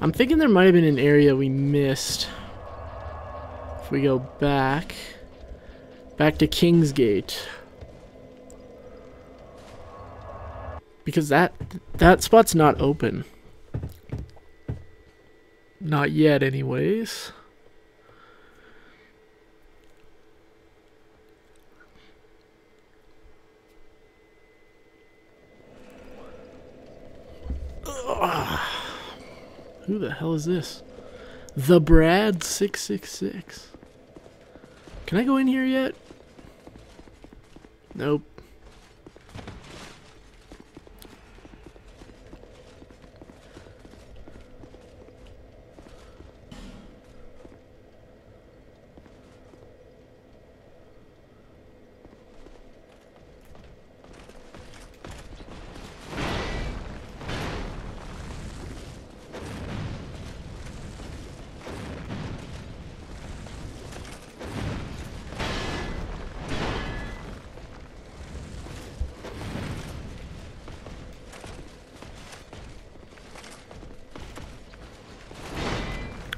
I'm thinking there might have been an area we missed. If we go back. Back to Kingsgate. Because that that spot's not open. Not yet anyways. Ugh. Who the hell is this? The Brad 666. Can I go in here yet? Nope.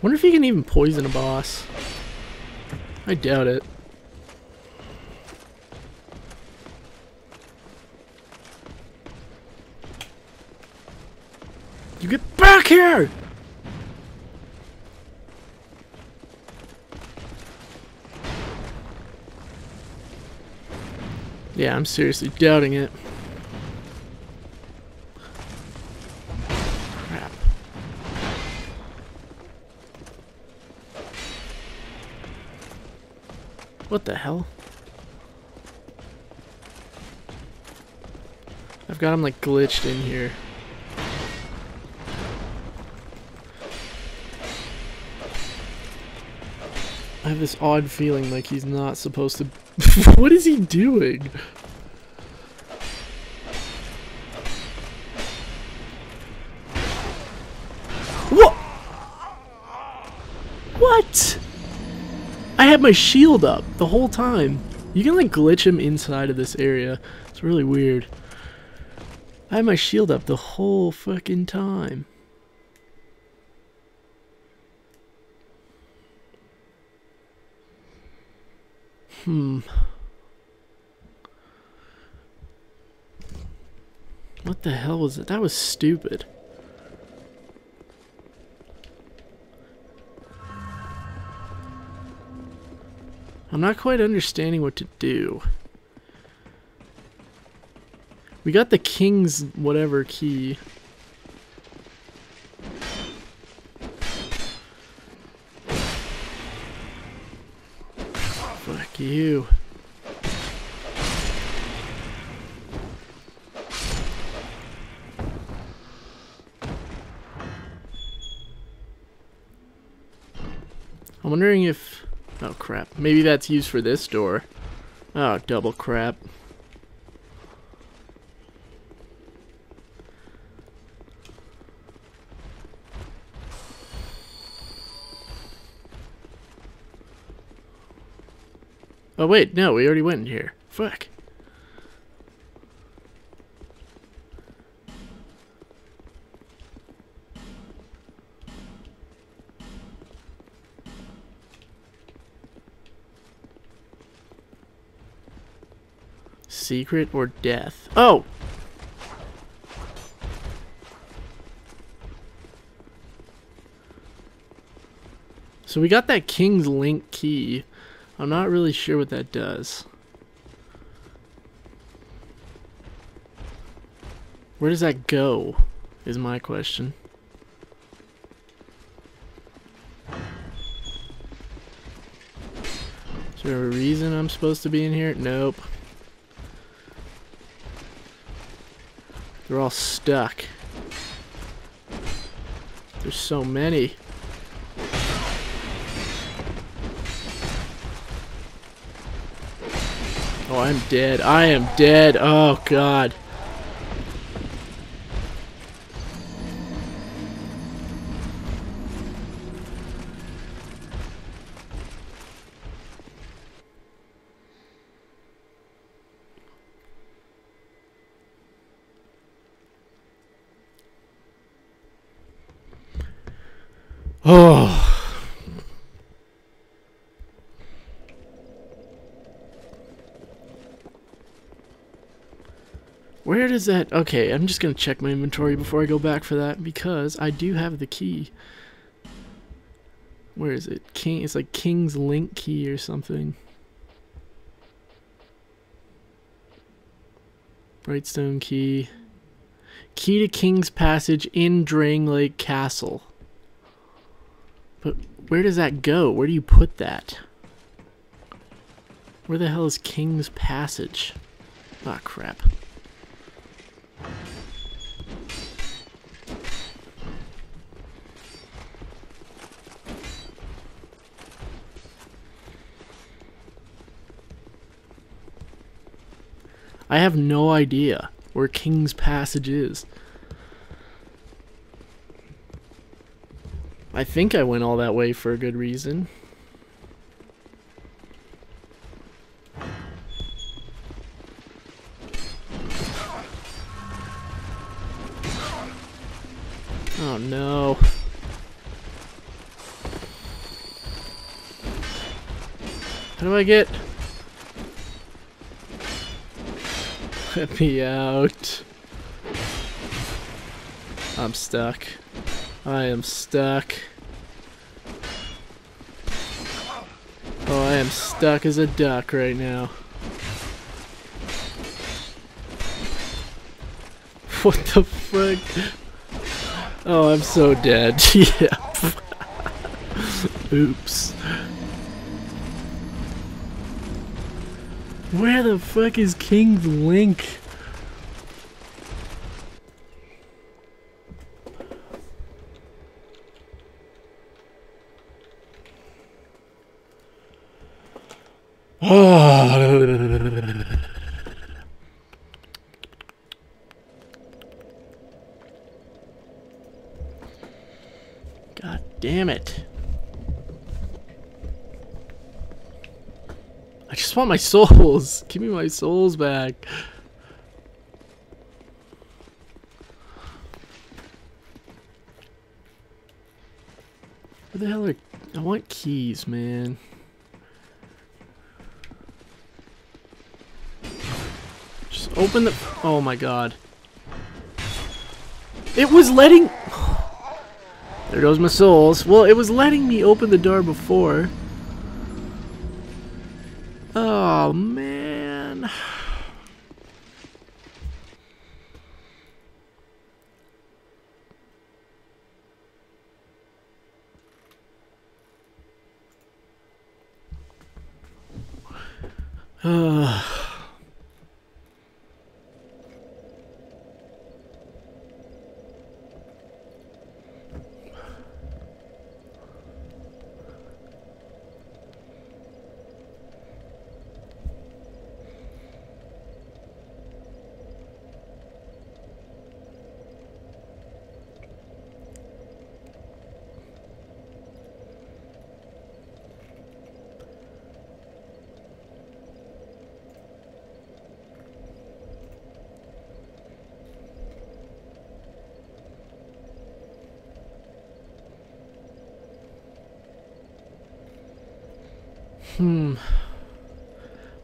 Wonder if you can even poison a boss. I doubt it. You get back here! Yeah, I'm seriously doubting it. What the hell? I've got him like glitched in here. I have this odd feeling like he's not supposed to. what is he doing? What? What? I had my shield up the whole time. You can like glitch him inside of this area. It's really weird. I had my shield up the whole fucking time. Hmm. What the hell was it? That was stupid. I'm not quite understanding what to do. We got the king's whatever key. Fuck you. I'm wondering if... Oh crap. Maybe that's used for this door. Oh, double crap. Oh wait, no, we already went in here. Fuck. Secret or death? Oh! So we got that King's Link key. I'm not really sure what that does. Where does that go? Is my question. Is there a reason I'm supposed to be in here? Nope. They're all stuck. There's so many. Oh, I'm dead. I am dead. Oh, God. Where does that... Okay, I'm just going to check my inventory before I go back for that because I do have the key. Where is it? King. It's like King's Link key or something. Brightstone key. Key to King's Passage in Drangleic Castle. But where does that go? Where do you put that? Where the hell is King's Passage? Ah, crap. I have no idea where King's Passage is. I think I went all that way for a good reason. Oh no. How do I get... Let me out. I'm stuck. I am stuck. Oh, I am stuck as a duck right now. What the fuck? Oh, I'm so dead. yeah. Oops. Where the fuck is King's Link? Ah, God damn it. I just want my souls. Give me my souls back. Where the hell are... I want keys, man. Just open the... Oh my god. It was letting... There goes my souls. Well, it was letting me open the door before. Oh, man. Ugh. Hmm.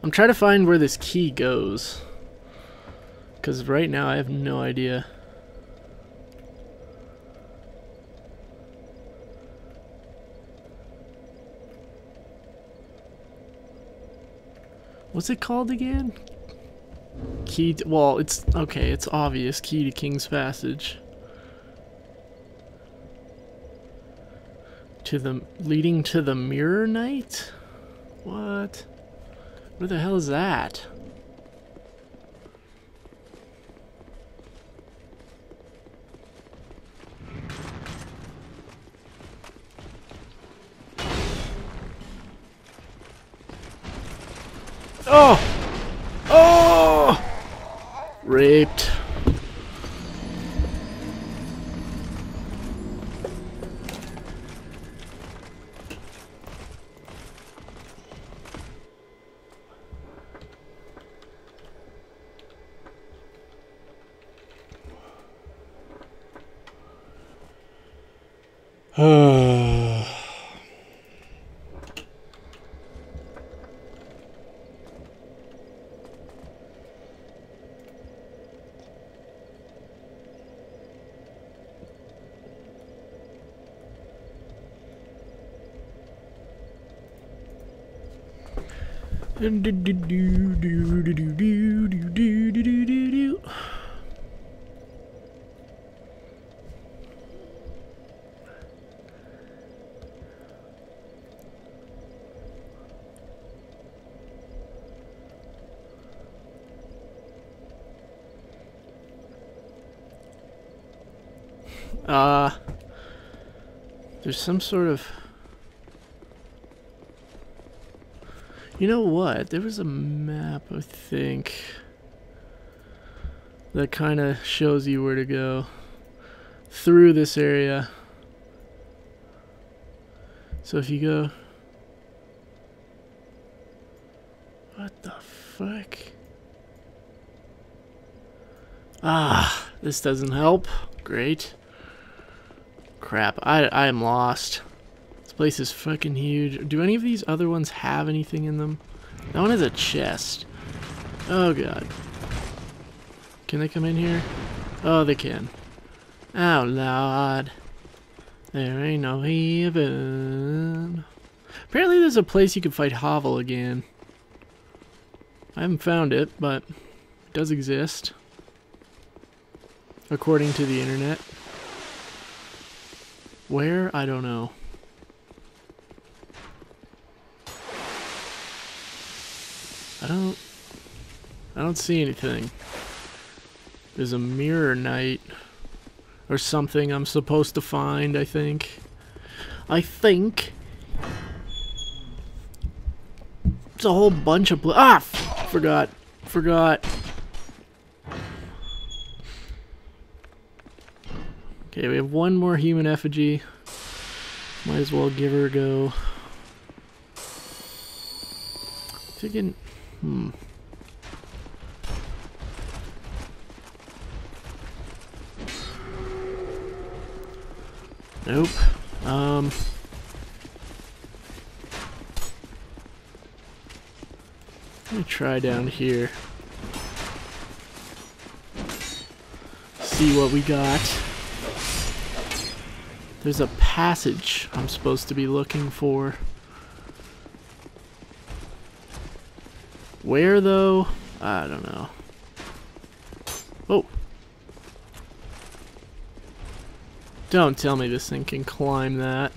I'm trying to find where this key goes. Because right now I have no idea. What's it called again? Key to, well, it's, okay, it's obvious. Key to King's Passage. To the, leading to the Mirror Knight? What? Where the hell is that? Oh! Oh! Raped. Uh, there's some sort of... You know what? There was a map, I think, that kind of shows you where to go through this area. So if you go... What the fuck? Ah, this doesn't help. Great. Crap, I, I am lost. Place is fucking huge. Do any of these other ones have anything in them? That one has a chest. Oh god. Can they come in here? Oh, they can. Oh lord. There ain't no heaven. Apparently there's a place you can fight Hovel again. I haven't found it, but it does exist. According to the internet. Where? I don't know. I don't... I don't see anything. There's a mirror knight. Or something I'm supposed to find, I think. I think. It's a whole bunch of... Ah! Forgot. Forgot. Okay, we have one more human effigy. Might as well give her a go. Thinking, hmm. Nope. Um. Let me try down here. See what we got. There's a passage I'm supposed to be looking for. Where though? I don't know. Oh. Don't tell me this thing can climb that.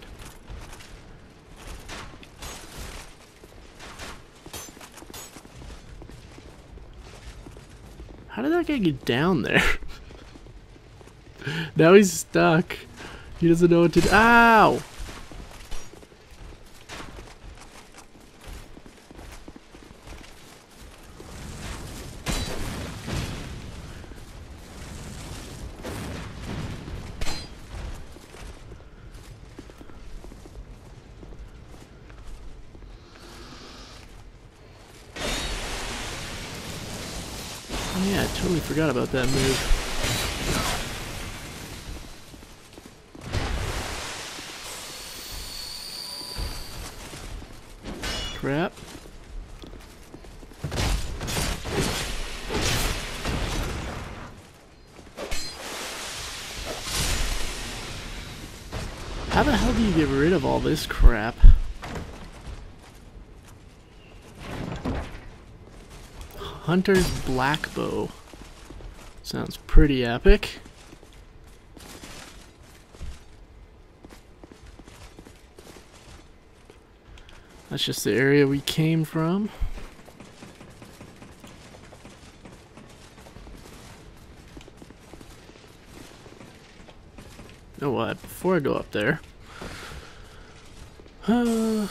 How did that guy get down there? now he's stuck. He doesn't know what to do. Ow! Oh yeah, I totally forgot about that move. crap. How the hell do you get rid of all this crap? Hunter's Black Bow. Sounds pretty epic. That's just the area we came from. Know what? Before I go up there, uh,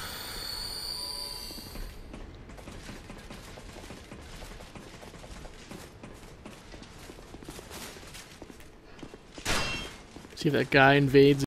that guy invades